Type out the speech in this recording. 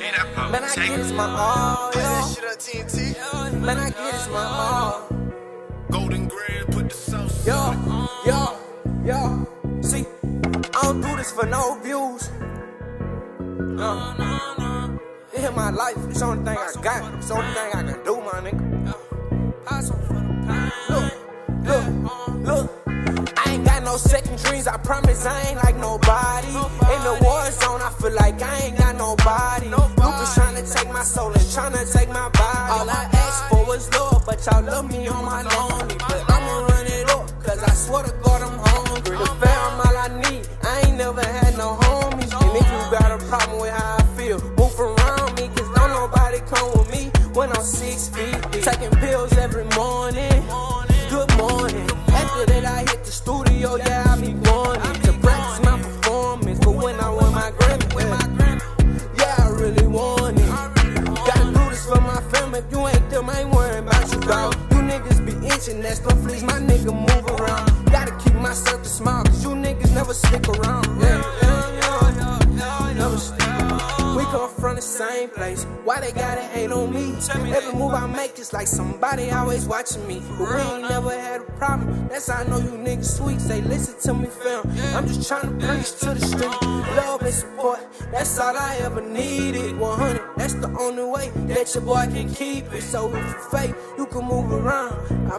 Man, I get it's my all, yo. Man, I get it's my all. Golden Grand, put the sauce. Yo, yo, yo. See, I don't do this for no views. Uh, no. This is my life. It's the only thing I got. It's the only thing I can do, my nigga. Look, look, look. I ain't got no second dreams. I promise I ain't like nobody. In the war zone, I feel like I ain't got nobody. Take my body. All I ask for was love, but y'all love me on my lonely. But I'ma run it up, cause I swear to God I'm hungry. The fam, all I need. I ain't never had no homies. And if you got a problem with how I feel, move around me, cause don't nobody come with me when I'm six feet. deep. Taking pills every morning. Good morning. After that, I hit the studio, yeah, you ain't them, I ain't worrying about you, dog. You niggas be itching, that's no fleas. My nigga move around. Gotta keep my circle small, cause you niggas never stick around. Yeah, come from the same place. Why they gotta hate on me? Every move I make is like somebody always watching me. But we ain't never had a problem. That's how I know you niggas sweet. Say, listen to me, fam. I'm just trying to preach to the street. Love and support. That's all I ever needed. 100. That's the only way that your boy can keep it. So if you fake, you can move around. I